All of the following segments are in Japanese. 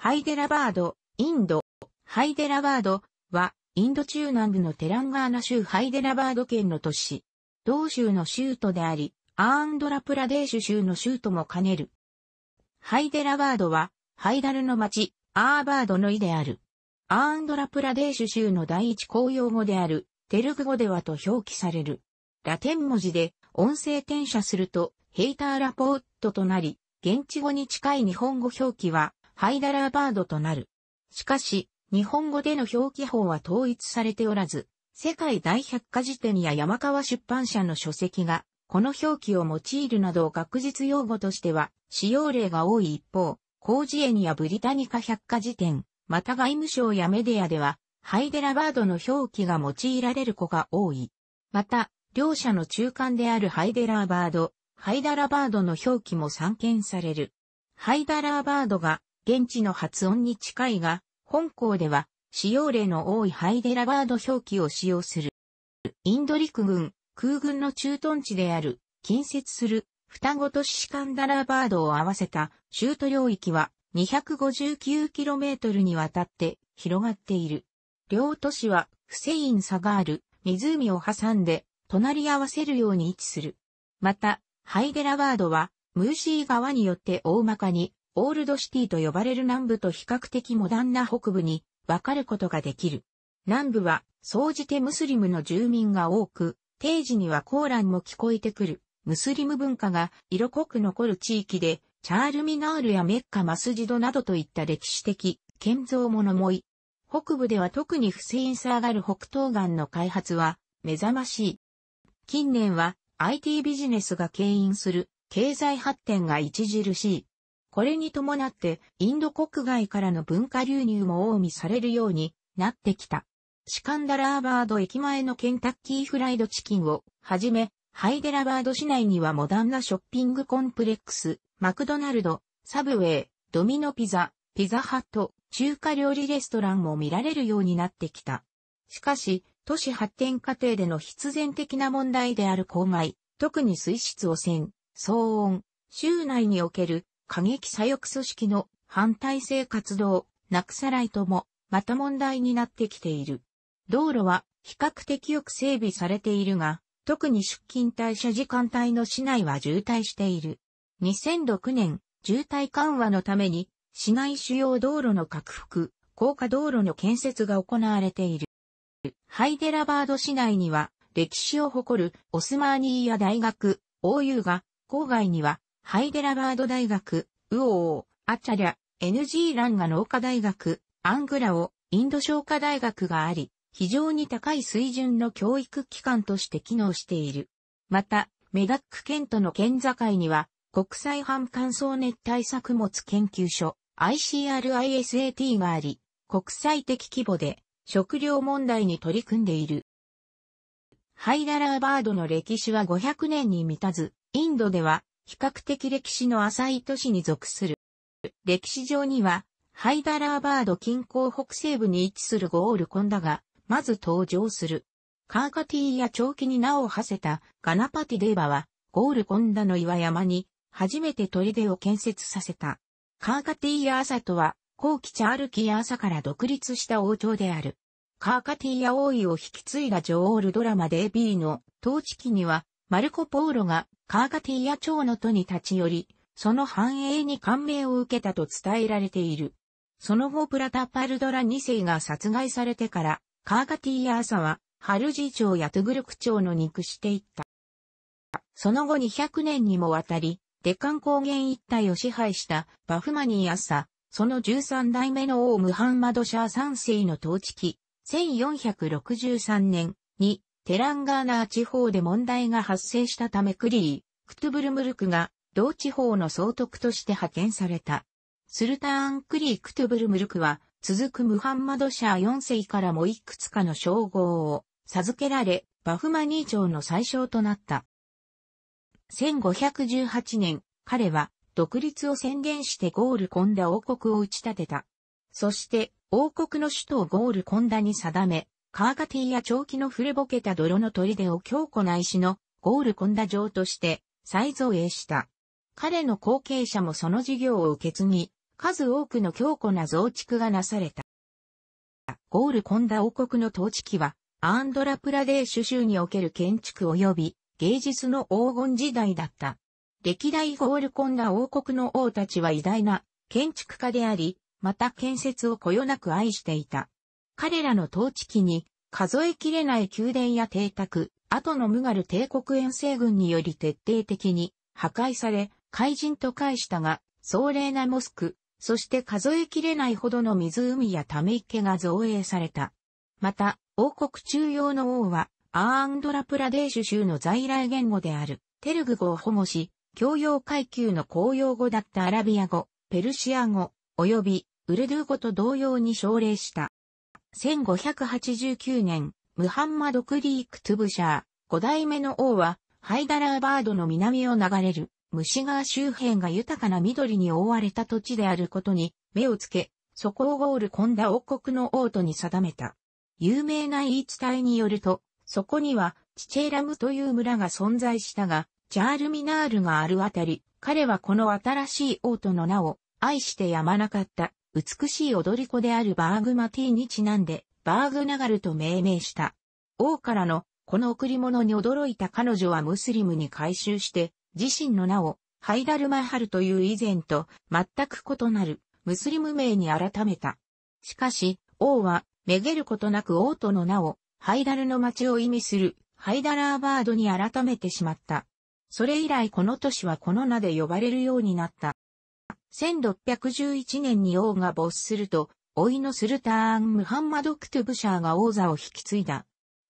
ハイデラバード、インド。ハイデラバードは、インド中南部のテランガーナ州ハイデラバード県の都市。同州の州都であり、アーンドラプラデーシュ州の州都も兼ねる。ハイデラバードは、ハイダルの町、アーバードの意である。アーンドラプラデーシュ州の第一公用語である、テルグ語ではと表記される。ラテン文字で音声転写すると、ヘイターラポートとなり、現地語に近い日本語表記は、ハイダラーバードとなる。しかし、日本語での表記法は統一されておらず、世界大百科事典や山川出版社の書籍が、この表記を用いるなど学術用語としては、使用例が多い一方、広辞苑やブリタニカ百科事典、また外務省やメディアでは、ハイデラバードの表記が用いられる子が多い。また、両者の中間であるハイデラーバード、ハイダラバードの表記も散見される。ハイダラーバードが現地の発音に近いが、本校では使用例の多いハイデラバード表記を使用する。インド陸軍、空軍の駐屯地である、近接する双子都市シカンダラバードを合わせた州都領域は 259km にわたって広がっている。両都市はフセイン・サガール、湖を挟んで隣り合わせるように位置する。また、ハイデラバードはムーシー川によって大まかにオールドシティと呼ばれる南部と比較的モダンな北部に分かることができる。南部は、総じてムスリムの住民が多く、定時にはコーランも聞こえてくる、ムスリム文化が色濃く残る地域で、チャールミナールやメッカマスジドなどといった歴史的、建造物もい。北部では特にフセインサーガル北東岸の開発は目覚ましい。近年は IT ビジネスが牽引する経済発展が著しい。これに伴ってインド国外からの文化流入も近江されるようになってきた。シカンダラーバード駅前のケンタッキーフライドチキンをはじめ、ハイデラバード市内にはモダンなショッピングコンプレックス、マクドナルド、サブウェイ、ドミノピザ、ピザハット、中華料理レストランも見られるようになってきた。しかし、都市発展過程での必然的な問題である公害、特に水質汚染、騒音、州内における過激左翼組織の反体制活動、ナクサライトもまた問題になってきている。道路は比較的よく整備されているが、特に出勤退社時間帯の市内は渋滞している。2006年、渋滞緩和のために、市内主要道路の拡幅、高架道路の建設が行われている。ハイデラバード市内には、歴史を誇るオスマーニーヤ大学、オーユーが、郊外にはハイデラバード大学、ウオー、アチャリャ、NG ランガ農科大学、アングラオ、インド商科大学があり、非常に高い水準の教育機関として機能している。また、メダック県との県境には、国際反乾燥熱帯作物研究所、ICRISAT があり、国際的規模で食料問題に取り組んでいる。ハイダラーバードの歴史は500年に満たず、インドでは比較的歴史の浅い都市に属する。歴史上には、ハイダラーバード近郊北西部に位置するゴールコンダが、まず登場する。カーカティーや長期に名を馳せたガナパティデーバは、ゴールコンダの岩山に、初めて砦を建設させた。カーカティーヤーサとは、後期チャールキヤーサから独立した王朝である。カーカティーヤ王位を引き継いだ女王ルドラマデービーの統治期には、マルコ・ポーロがカーガティヤ朝の都に立ち寄り、その繁栄に感銘を受けたと伝えられている。その後プラタパルドラ2世が殺害されてから、カーガティヤ朝は、ハルジー朝やトゥグルク朝の肉していった。その後200年にもわたり、デカン高原一帯を支配したバフマニー朝、その13代目の王ムハンマドシャー3世の統治期、1463年にテランガーナー地方で問題が発生したためクリー、クトゥブルムルクが同地方の総督として派遣された。スルターン・クリー・クトゥブルムルクは続くムハンマドシャー4世からもいくつかの称号を授けられ、バフマニー朝の宰相となった。1518年、彼は独立を宣言してゴールコンダ王国を打ち立てた。そして王国の首都をゴールコンダに定め、カーガティや長期の触れぼけた泥の砦を強固な石のゴールコンダ城として再造営した。彼の後継者もその事業を受け継ぎ、数多くの強固な増築がなされた。ゴールコンダ王国の統治期は、アンドラプラデーシュ州における建築及び芸術の黄金時代だった。歴代ゴールコンダ王国の王たちは偉大な建築家であり、また建設をこよなく愛していた。彼らの統治期に数えきれない宮殿や邸宅、後のムガル帝国遠征軍により徹底的に破壊され、怪人と返したが、壮麗なモスク、そして数えきれないほどの湖やため池が造営された。また、王国中央の王は、アーンドラプラデーシュ州の在来言語である、テルグ語を保護し、教養階級の公用語だったアラビア語、ペルシア語、及びウルドゥー語と同様に奨励した。1589年、ムハンマド・クリーク・トゥブシャー、五代目の王は、ハイダラーバードの南を流れる、虫川周辺が豊かな緑に覆われた土地であることに目をつけ、そこをゴールコンダ王国の王都に定めた。有名な言い伝えによると、そこには、チチェラムという村が存在したが、チャールミナールがあるあたり、彼はこの新しい王都の名を愛してやまなかった美しい踊り子であるバーグマティーにちなんでバーグナガルと命名した。王からのこの贈り物に驚いた彼女はムスリムに改宗して、自身の名をハイダルマハルという以前と全く異なるムスリム名に改めた。しかし、王はめげることなく王との名をハイダルの町を意味するハイダラーバードに改めてしまった。それ以来この都市はこの名で呼ばれるようになった。1611年に王が没すると、老いのスルターン・ムハンマド・クトゥブシャーが王座を引き継いだ。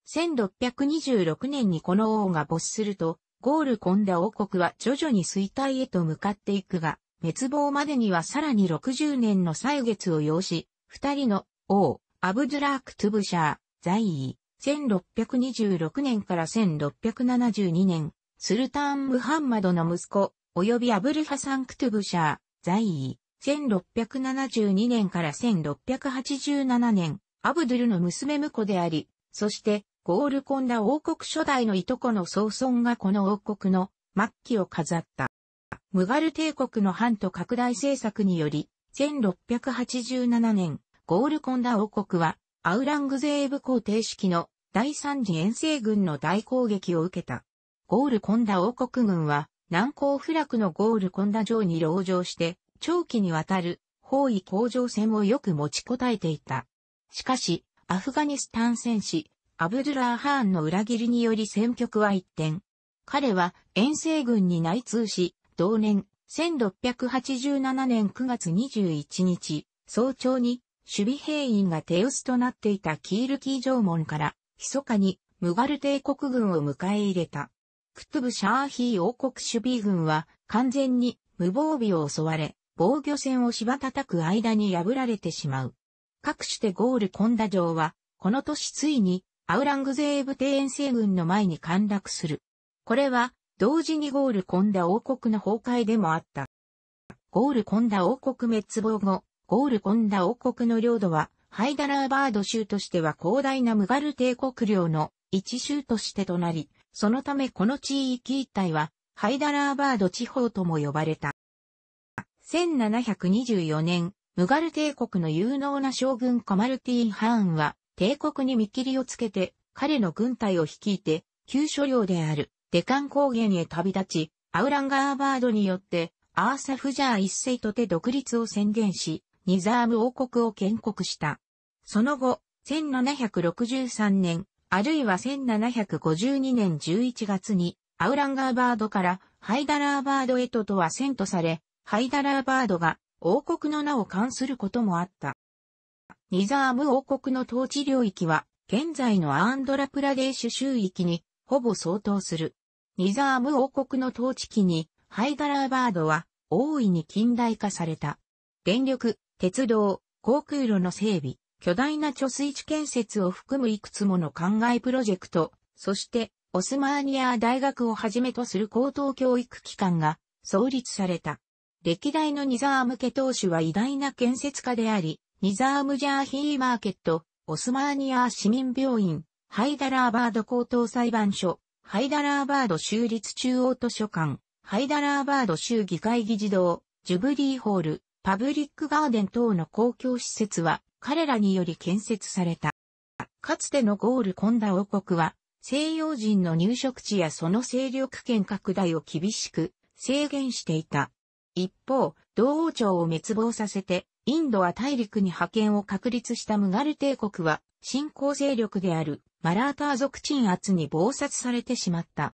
1626年にこの王が没すると、ゴールコンダ王国は徐々に衰退へと向かっていくが、滅亡までにはさらに60年の歳月を要し、二人の王、アブドゥラーク・トゥブシャー、在位、1626年から1672年、スルターン・ムハンマドの息子、及びアブルハサン・クトゥブシャー、在位、1672年から1687年、アブドゥルの娘婿であり、そして、ゴールコンダ王国初代のいとこの総孫がこの王国の末期を飾った。ムガル帝国の反と拡大政策により、1687年、ゴールコンダ王国は、アウラングゼーブ皇帝式の第三次遠征軍の大攻撃を受けた。ゴールコンダ王国軍は、難攻不落のゴールコンダ城に籠城して、長期にわたる包囲工場戦をよく持ちこたえていた。しかし、アフガニスタン戦士、アブドゥラーハーンの裏切りにより戦局は一転。彼は遠征軍に内通し、同年、1687年9月21日、早朝に守備兵員が手薄となっていたキールキー城門から、密かにムガル帝国軍を迎え入れた。クトゥブ・シャーヒー王国守備軍は完全に無防備を襲われ、防御線を瞬く間に破られてしまう。かくしてゴールコンダ城は、この年ついに、アウラングゼーブ帝遠征軍の前に陥落する。これは、同時にゴールコンダ王国の崩壊でもあった。ゴールコンダ王国滅亡後、ゴールコンダ王国の領土は、ハイダラーバード州としては広大なムガル帝国領の一州としてとなり、そのためこの地域一帯は、ハイダラーバード地方とも呼ばれた。1724年、ムガル帝国の有能な将軍カマルティーン・ハーンは、帝国に見切りをつけて、彼の軍隊を率いて、旧所領である、デカン高原へ旅立ち、アウランガーバードによって、アーサフジャー一世とて独立を宣言し、ニザーム王国を建国した。その後、1763年、あるいは1752年11月に、アウランガーバードからハイダラーバードへととは遷都され、ハイダラーバードが王国の名を冠することもあった。ニザーム王国の統治領域は、現在のアンドラプラデーシュ州域にほぼ相当する。ニザーム王国の統治期に、ハイダラーバードは大いに近代化された。電力、鉄道、航空路の整備、巨大な貯水池建設を含むいくつもの灌漑プロジェクト、そしてオスマーニア大学をはじめとする高等教育機関が創立された。歴代のニザーム家当主は偉大な建設家であり、ニザームジャーヒーマーケット、オスマーニア市民病院、ハイダラーバード高等裁判所、ハイダラーバード州立中央図書館、ハイダラーバード州議会議事堂、ジュブリーホール、パブリックガーデン等の公共施設は彼らにより建設された。かつてのゴールコンダ王国は西洋人の入植地やその勢力圏拡大を厳しく制限していた。一方、同王朝を滅亡させて、インドは大陸に派遣を確立したムガル帝国は、新興勢力であるマラーター族鎮圧に暴殺されてしまった。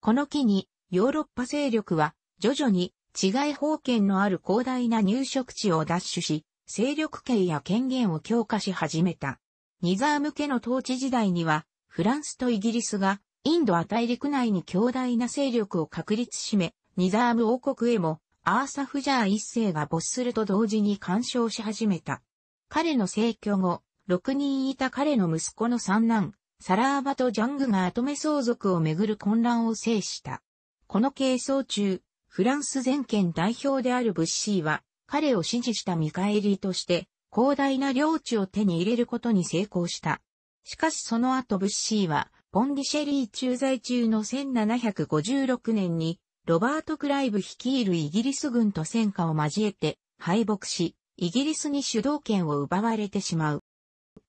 この機に、ヨーロッパ勢力は、徐々に、違い封建のある広大な入植地を奪取し、勢力圏や権限を強化し始めた。ニザーム家の統治時代には、フランスとイギリスが、インド亜大陸内に強大な勢力を確立しめ、ニザーム王国へも、アーサフジャー一世が没すると同時に干渉し始めた。彼の逝去後、6人いた彼の息子の三男、サラーバとジャングがアトメ相続をめぐる混乱を制した。この係争中、フランス全権代表であるブッシーは、彼を支持した見返りとして、広大な領地を手に入れることに成功した。しかしその後ブッシーは、ポンディシェリー駐在中の1756年に、ロバート・クライブ率いるイギリス軍と戦火を交えて敗北し、イギリスに主導権を奪われてしまう。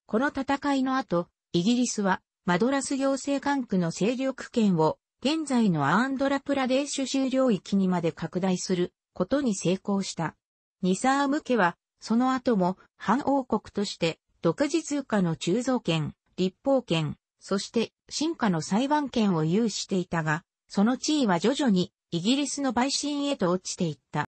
この戦いの後、イギリスはマドラス行政管区の勢力圏を現在のアーンドラプラデーシュ州領域にまで拡大することに成功した。ニサーム家はその後も反王国として独自通貨の鋳造権、立法権、そして進化の裁判権を有していたが、その地位は徐々にイギリスの陪審へと落ちていった。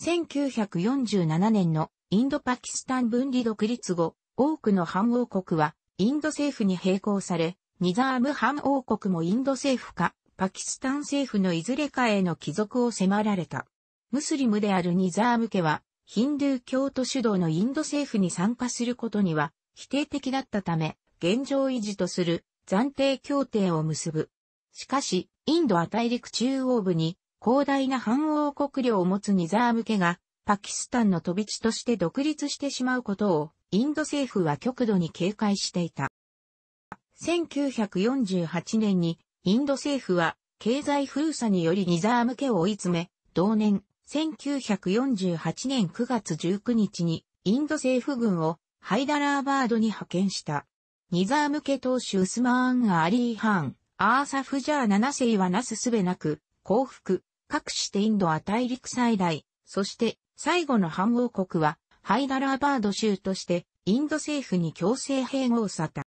1947年のインドパキスタン分離独立後、多くの反王国はインド政府に並行され、ニザーム反王国もインド政府か、パキスタン政府のいずれかへの帰属を迫られた。ムスリムであるニザーム家は、ヒンドゥー教徒主導のインド政府に参加することには否定的だったため、現状維持とする暫定協定を結ぶ。しかし、インド亜大陸中央部に広大な反王国領を持つニザーム家がパキスタンの飛び地として独立してしまうことをインド政府は極度に警戒していた。1948年にインド政府は経済封鎖によりニザーム家を追い詰め、同年1948年9月19日にインド政府軍をハイダラーバードに派遣した。ニザーム家当主スマーン・アリー・ハン、アーサフジャー七世はなすすべなく、幸福、かくしてインドは大陸最大、そして最後の反王国はハイダラーバード州としてインド政府に強制併合され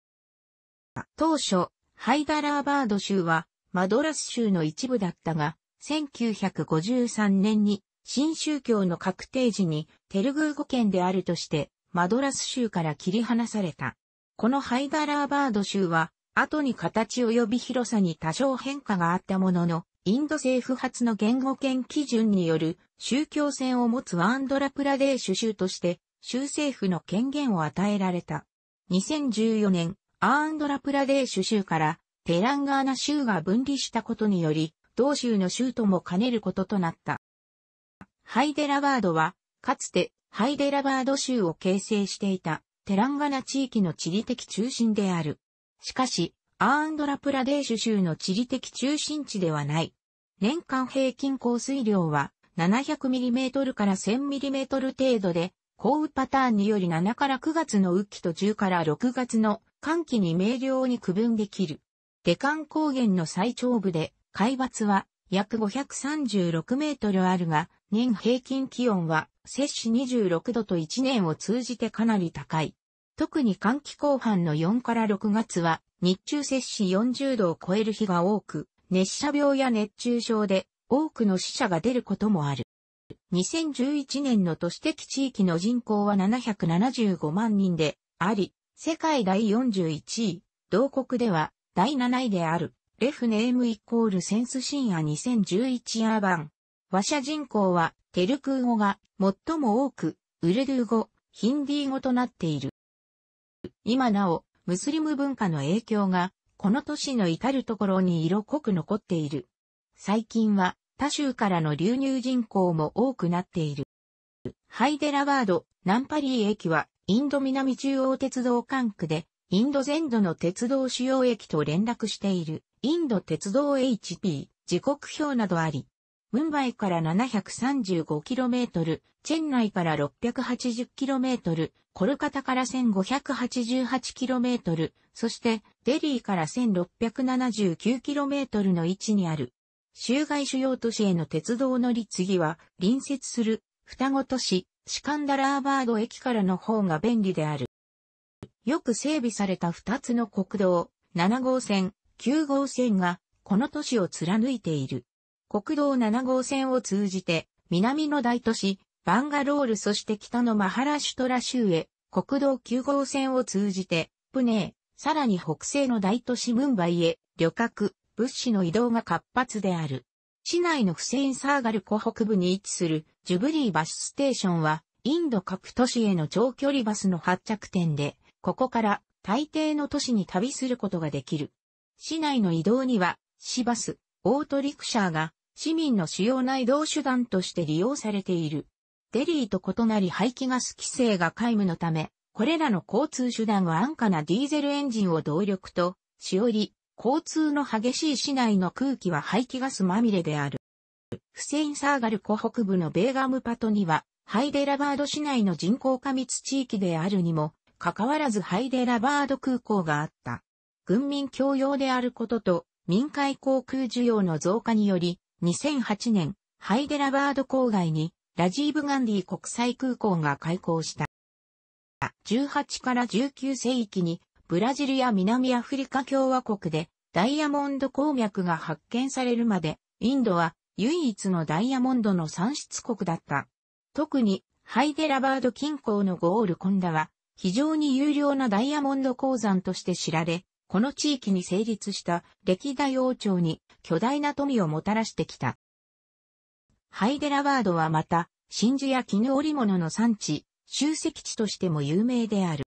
た。当初、ハイダラーバード州はマドラス州の一部だったが、1953年に新宗教の確定時にテルグー語圏であるとしてマドラス州から切り離された。このハイダラーバード州は後に形及び広さに多少変化があったものの、インド政府発の言語圏基準による宗教線を持つワンドラプラデーシュ州として州政府の権限を与えられた。2014年、アーンドラプラデーシュ州からテランガーナ州が分離したことにより、同州の州とも兼ねることとなった。ハイデラバードは、かつてハイデラバード州を形成していたテランガナ地域の地理的中心である。しかし、アーンドラプラデーシュ州の地理的中心地ではない。年間平均降水量は 700mm から 1000mm 程度で、降雨パターンにより7から9月の雨季と10から6月の寒気に明瞭に区分できる。デカン高原の最長部で、海抜は約536メートルあるが、年平均気温は摂氏26度と1年を通じてかなり高い。特に寒気後半の4から6月は日中摂氏40度を超える日が多く、熱射病や熱中症で多くの死者が出ることもある。2011年の都市的地域の人口は775万人であり、世界第41位、同国では第7位である、レフネームイコールセンス深夜2011アーバン。話者人口はテルクー語が最も多く、ウルドゥー語、ヒンディー語となっている。今なお、ムスリム文化の影響が、この都市の至るところに色濃く残っている。最近は、他州からの流入人口も多くなっている。ハイデラバード、ナンパリー駅は、インド南中央鉄道管区で、インド全土の鉄道主要駅と連絡している、インド鉄道 HP、時刻表などあり、ムンバイから 735km、チェンナイから 680km、コルカタから 1588km、そしてデリーから 1679km の位置にある。州外主要都市への鉄道乗り継ぎは隣接する双子都市シカンダラーバード駅からの方が便利である。よく整備された二つの国道、7号線、9号線がこの都市を貫いている。国道7号線を通じて、南の大都市、バンガロールそして北のマハラシュトラ州へ、国道9号線を通じて、プネー、さらに北西の大都市ムンバイへ、旅客、物資の移動が活発である。市内のフセインサーガル湖北部に位置するジュブリーバスステーションは、インド各都市への長距離バスの発着点で、ここから大抵の都市に旅することができる。市内の移動には、市バス、オートリクシャーが市民の主要な移動手段として利用されている。デリーと異なり排気ガス規制が皆無のため、これらの交通手段は安価なディーゼルエンジンを動力としおり、交通の激しい市内の空気は排気ガスまみれである。フセインサーガル湖北部のベーガムパトには、ハイデラバード市内の人口過密地域であるにも、かかわらずハイデラバード空港があった。軍民共用であることと、民間航空需要の増加により、2008年、ハイデラバード郊外にラジーブ・ガンディ国際空港が開港した。18から19世紀にブラジルや南アフリカ共和国でダイヤモンド鉱脈が発見されるまで、インドは唯一のダイヤモンドの産出国だった。特にハイデラバード近郊のゴールコンダは非常に有料なダイヤモンド鉱山として知られ、この地域に成立した歴代王朝に巨大な富をもたらしてきた。ハイデラバードはまた、真珠や絹織物の産地、集積地としても有名である。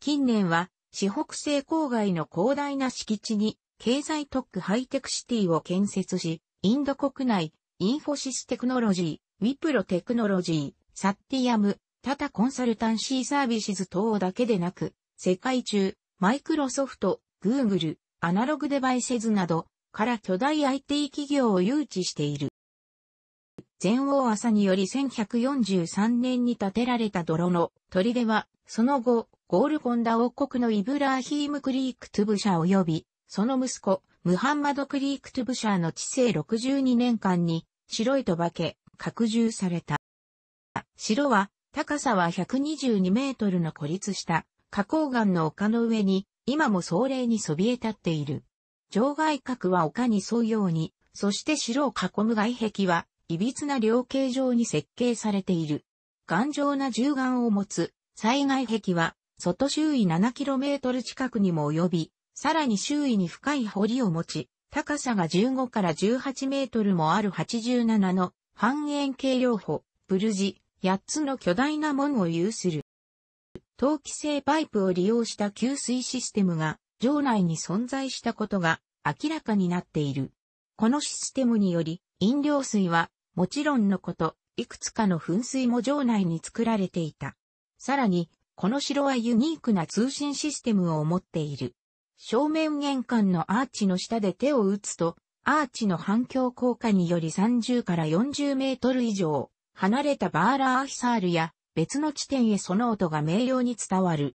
近年は、四北西郊外の広大な敷地に、経済特区ハイテクシティを建設し、インド国内、インフォシステクノロジー、ウィプロテクノロジー、サッティアム、タタコンサルタンシーサービス等だけでなく、世界中、マイクロソフト、グーグル、アナログデバイセズなど、から巨大 IT 企業を誘致している。前王朝により1143年に建てられた泥の砦は、その後、ゴールコンダ王国のイブラーヒーム・クリーク・トゥブシャ及び、その息子、ムハンマド・クリーク・トゥブシャーの治世62年間に、白いと化け、拡充された。城は、高さは122メートルの孤立した花崗岩の丘の上に今も壮麗にそびえ立っている。場外角は丘に沿うように、そして城を囲む外壁は、歪な両形状に設計されている。頑丈な銃眼を持つ、災害壁は、外周囲 7km 近くにも及び、さらに周囲に深い堀を持ち、高さが15から18メートルもある87の半円形両方、ブルジ、8つの巨大な門を有する。陶器製パイプを利用した給水システムが城内に存在したことが明らかになっている。このシステムにより飲料水はもちろんのこと、いくつかの噴水も城内に作られていた。さらに、この城はユニークな通信システムを持っている。正面玄関のアーチの下で手を打つと、アーチの反響効果により30から40メートル以上離れたバーラーヒサールや別の地点へその音が明瞭に伝わる。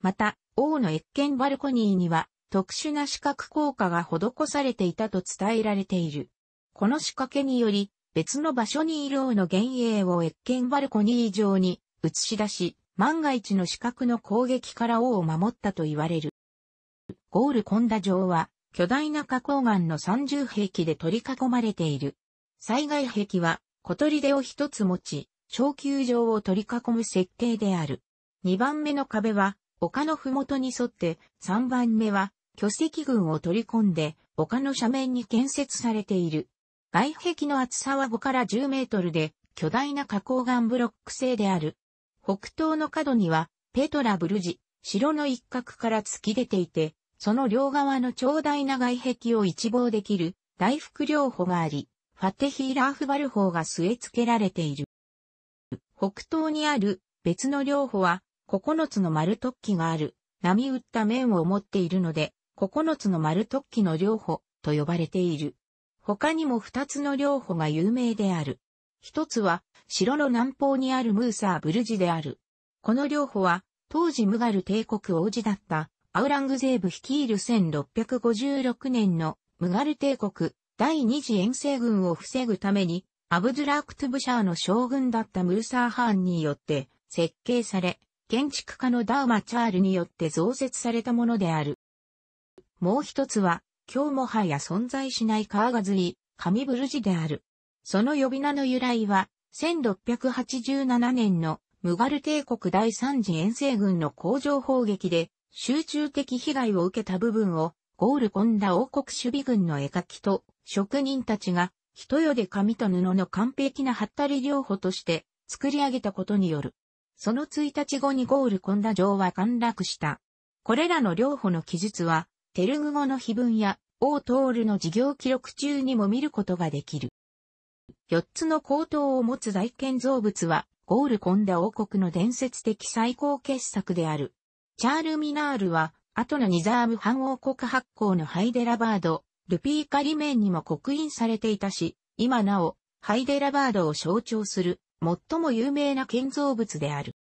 また、王の越見バルコニーには特殊な視覚効果が施されていたと伝えられている。この仕掛けにより、別の場所にいる王の幻影を越見バルコニー上に映し出し、万が一の視覚の攻撃から王を守ったと言われる。ゴールコンダ城は、巨大な花崗岩の三重壁で取り囲まれている。災害壁は、小砦を一つ持ち、小球場を取り囲む設計である。2番目の壁は、丘のふもとに沿って、3番目は、巨石群を取り込んで、丘の斜面に建設されている。外壁の厚さは5から10メートルで、巨大な花崗岩ブロック製である。北東の角には、ペトラブルジ、城の一角から突き出ていて、その両側の長大な外壁を一望できる大福療法があり、ファテヒーラーフバル法が据え付けられている。北東にある別の領補は9つの丸突起がある波打った面を持っているので9つの丸突起の領補と呼ばれている。他にも二つの領補が有名である。一つは、城の南方にあるムーサーブルジである。この領補は、当時ムガル帝国王子だったアウラングゼーブ率いる1656年のムガル帝国第二次遠征軍を防ぐためにアブドゥラクトゥブシャーの将軍だったムーサーハーンによって設計され、建築家のダウマ・チャールによって増設されたものである。もう一つは、今日もはや存在しないカーガズイ、神ブルジである。その呼び名の由来は、1687年のムガル帝国第三次遠征軍の工場砲撃で集中的被害を受けた部分をゴールコンダ王国守備軍の絵描きと職人たちが人よで紙と布の完璧なハったり療法として作り上げたことによる。その1日後にゴールコンダ城は陥落した。これらの療法の記述は、テルグ語の碑文や王トールの事業記録中にも見ることができる。4つの高等を持つ大建造物は、ゴールコンダ王国の伝説的最高傑作である。チャール・ミナールは、後のニザーム反王国発行のハイデラバード、ルピーカリメンにも刻印されていたし、今なお、ハイデラバードを象徴する、最も有名な建造物である。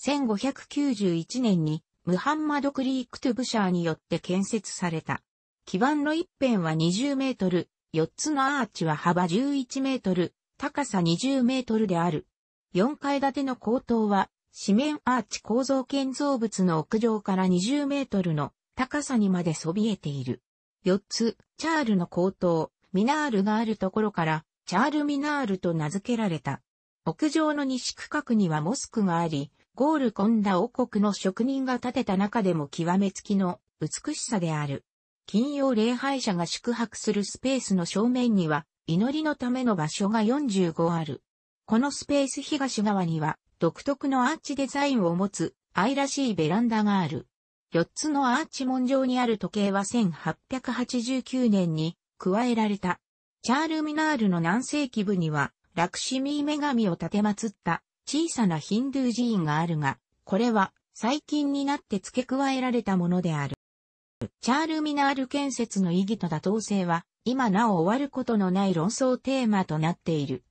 1591年に、ムハンマド・クリーク・トゥブシャーによって建設された。基盤の一辺は20メートル、4つのアーチは幅11メートル、高さ20メートルである。4階建ての高塔は、四面アーチ構造建造物の屋上から20メートルの高さにまでそびえている。4つ、チャールの高塔、ミナールがあるところから、チャールミナールと名付けられた。屋上の西区画にはモスクがあり、ゴールコンダ王国の職人が建てた中でも極めつきの美しさである。金曜礼拝者が宿泊するスペースの正面には、祈りのための場所が45ある。このスペース東側には、独特のアーチデザインを持つ愛らしいベランダがある。4つのアーチ門上にある時計は1889年に加えられた。チャールミナールの南西基部には、ラクシミー女神を立て祀った小さなヒンドゥー寺院があるが、これは最近になって付け加えられたものである。チャールミナール建設の意義と妥当性は、今なお終わることのない論争テーマとなっている。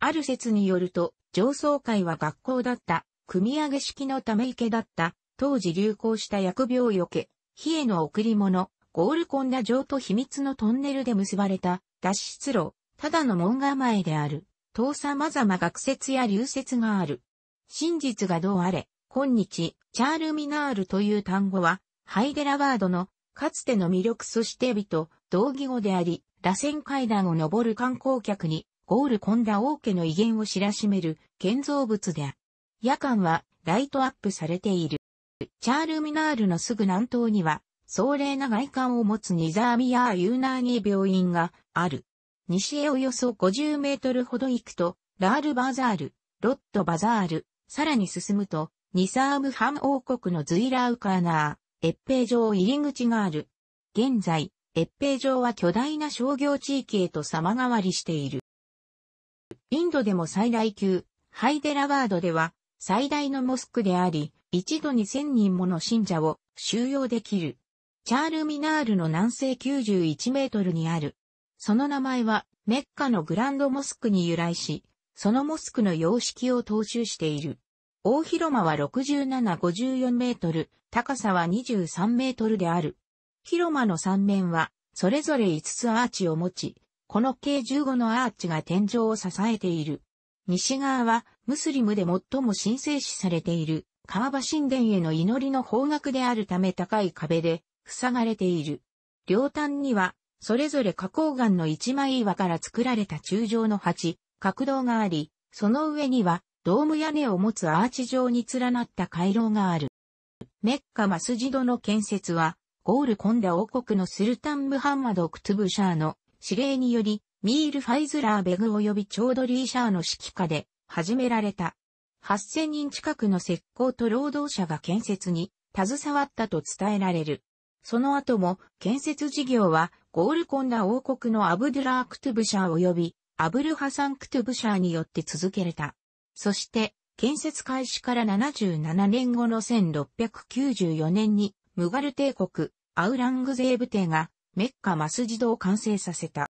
ある説によると、上層階は学校だった、組み上げ式のため池だった、当時流行した疫病よけ、火への贈り物、ゴールコンダ城と秘密のトンネルで結ばれた脱出路、ただの門構えである。遠様々学説や流説がある。真実がどうあれ、今日、チャールミナールという単語は、ハイデラワードのかつての魅力そして人、同義語であり、螺旋階段を登る観光客にゴールコンダ王家の威厳を知らしめる建造物である。夜間はライトアップされている。チャールミナールのすぐ南東には、壮麗な外観を持つニザーミヤーユーナーニー病院がある。西へおよそ50メートルほど行くと、ラールバザール、ロットバザール、さらに進むと、ニサームハン王国のズイラウカーナー、越平城入り口がある。現在、越平城は巨大な商業地域へと様変わりしている。インドでも最大級、ハイデラワードでは最大のモスクであり、一度に千人もの信者を収容できる。チャールミナールの南西91メートルにある。その名前はメッカのグランドモスクに由来し、そのモスクの様式を踏襲している。大広間は67-54メートル、高さは23メートルである。広間の三面は、それぞれ5つアーチを持ち、この計15のアーチが天井を支えている。西側はムスリムで最も神聖視されているカーバ神殿への祈りの方角であるため高い壁で塞がれている。両端にはそれぞれ花崗岩の一枚岩から作られた柱状の鉢、角道があり、その上にはドーム屋根を持つアーチ状に連なった回廊がある。メッカマスジドの建設は、ゴールコンダ王国のスルタン・ムハンマド・クトゥブシャーの指令により、ミール・ファイズラー・ベグ及びチョードリー・シャーの指揮下で始められた。8000人近くの石工と労働者が建設に携わったと伝えられる。その後も建設事業はゴールコンダ王国のアブドゥラー・クトゥブシャー及びアブルハサン・クトゥブシャーによって続けられた。そして建設開始から77年後の1694年にムガル帝国アウラングゼーブ帝がメッカマスジドを完成させた。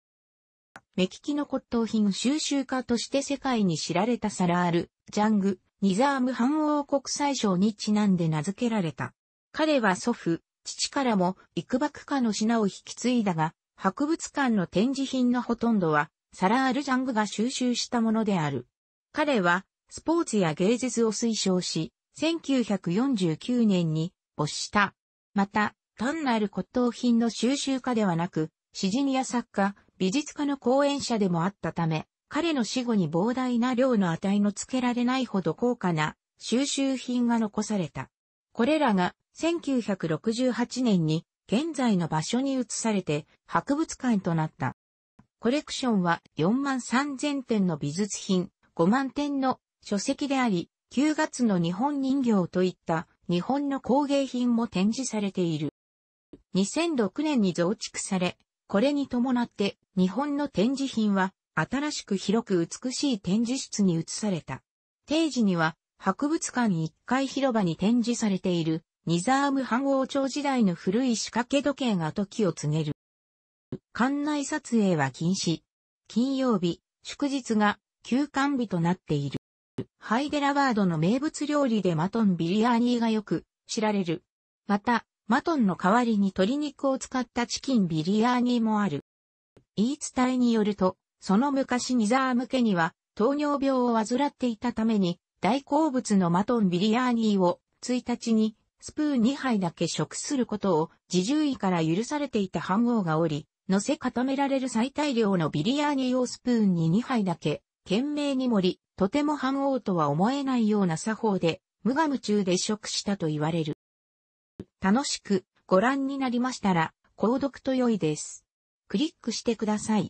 目利きの骨董品収集家として世界に知られたサラール、ジャング、ニザーム反王国際賞にちなんで名付けられた。彼は祖父、父からも幾ばくかの品を引き継いだが、博物館の展示品のほとんどは、サラール・ジャングが収集したものである。彼は、スポーツや芸術を推奨し、1949年に没した。また、単なる骨董品の収集家ではなく、詩人や作家、美術家の講演者でもあったため、彼の死後に膨大な量の値の付けられないほど高価な収集品が残された。これらが1968年に現在の場所に移されて博物館となった。コレクションは4万3000点の美術品、5万点の書籍であり、9月の日本人形といった日本の工芸品も展示されている。2006年に増築され、これに伴って日本の展示品は新しく広く美しい展示室に移された。定時には博物館1階広場に展示されているニザーム半王朝時代の古い仕掛け時計が時を告げる。館内撮影は禁止。金曜日、祝日が休館日となっている。ハイデラワードの名物料理でマトンビリヤーニーがよく知られる。また、マトンの代わりに鶏肉を使ったチキンビリヤーニーもある。言い伝えによると、その昔ニザーム家には糖尿病を患っていたために大好物のマトンビリヤーニーを1日にスプーン2杯だけ食することを自重位から許されていた飯号がおり、乗せ固められる最大量のビリヤーニーをスプーンに2杯だけ懸命に盛り、とても反王とは思えないような作法で、無我夢中で食したと言われる。楽しくご覧になりましたら、購読と良いです。クリックしてください。